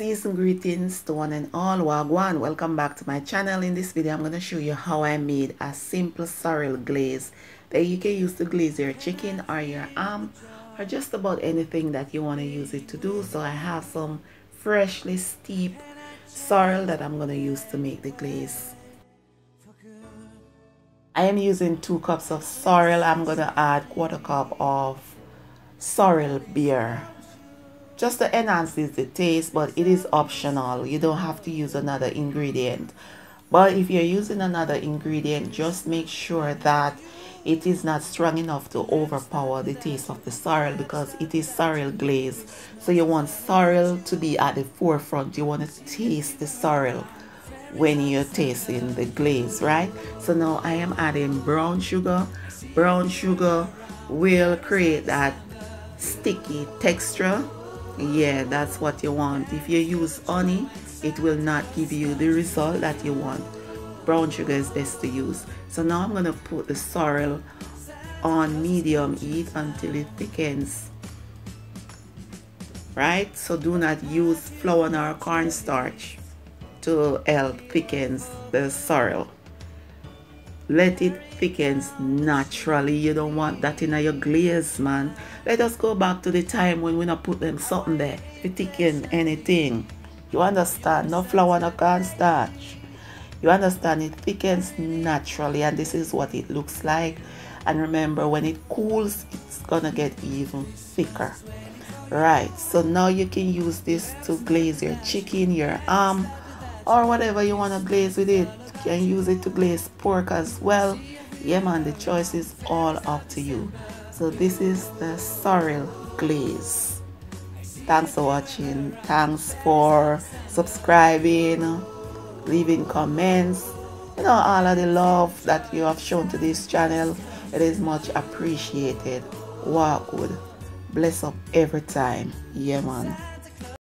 season greetings to one and all wagwan welcome back to my channel. In this video i'm going to show you how i made a simple sorrel glaze. That you can use to glaze your chicken or your ham or just about anything that you want to use it to do. So i have some freshly steeped sorrel that i'm going to use to make the glaze. I am using two cups of sorrel. I'm going to add quarter cup of sorrel beer just to enhance the taste but it is optional. You don't have to use another ingredient. But if you're using another ingredient just make sure that it is not strong enough to overpower the taste of the sorrel because it is sorrel glaze. So you want sorrel to be at the forefront. You want to taste the sorrel when you're tasting the glaze right? So now i am adding brown sugar. Brown sugar will create that sticky texture yeah that's what you want. If you use honey it will not give you the result that you want. Brown sugar is best to use. So now I'm gonna put the sorrel on medium heat until it thickens. Right? So do not use flour nor cornstarch to help thicken the sorrel let it thickens naturally. You don't want that in your glaze man. Let us go back to the time when we not put them something there to thicken anything. You understand? No flour no cornstarch. You understand? It thickens naturally and this is what it looks like. And remember when it cools it's gonna get even thicker. Right so now you can use this to glaze your chicken your arm, or whatever you want to glaze with it can use it to glaze pork as well. Yeah man the choice is all up to you. So this is the sorrel glaze. Thanks for watching. Thanks for subscribing leaving comments. You know all of the love that you have shown to this channel it is much appreciated. Walk good. Bless up every time. Yeah man